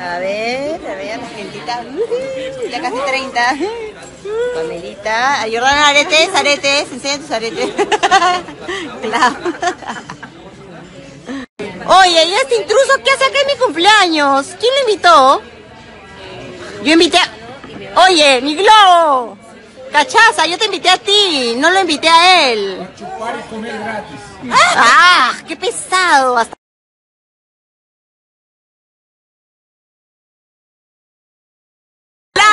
A ver, a ver, la gentita. La casi 30. Pamelita. A Jordana, aretes, aretes. Enseña tus aretes. claro. Oye, ¿y este intruso qué hace acá en mi cumpleaños? ¿Quién lo invitó? Yo invité a... Oye, mi globo. Cachaza, yo te invité a ti, no lo invité a él. Chupar y comer gratis. ¡Ah! ¡Qué pesado! Hasta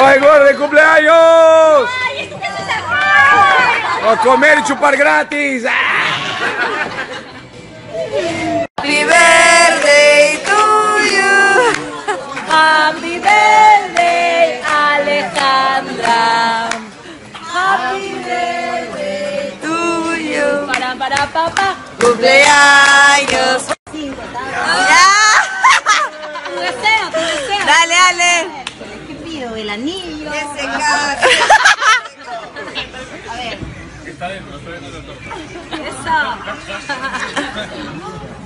¡Ay, Gorda, cumpleaños! ¡A comer y chupar gratis! Happy birthday to you. Happy birthday, Alejandra. Happy birthday to you. Para, para, papá. Cumpleaños. El anillo. Que se cague. Y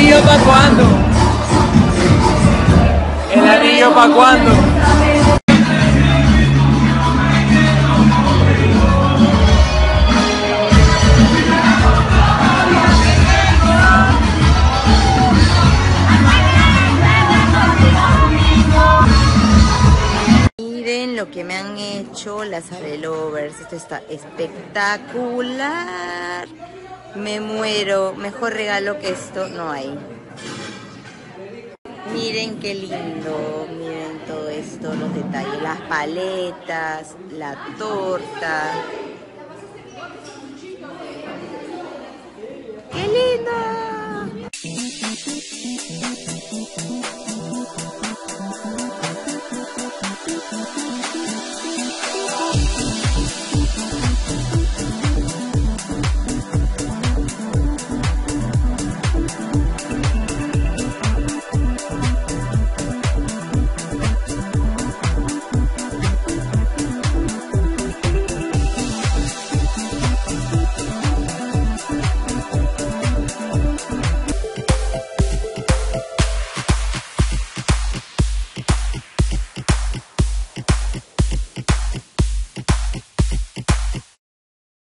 anillo pa' cuándo? ¿El anillo pa' cuándo? Miren lo que me han hecho las Arelovers. Esto está espectacular. Me muero. Mejor regalo que esto no hay. Miren qué lindo. Miren todo esto, los detalles. Las paletas, la torta.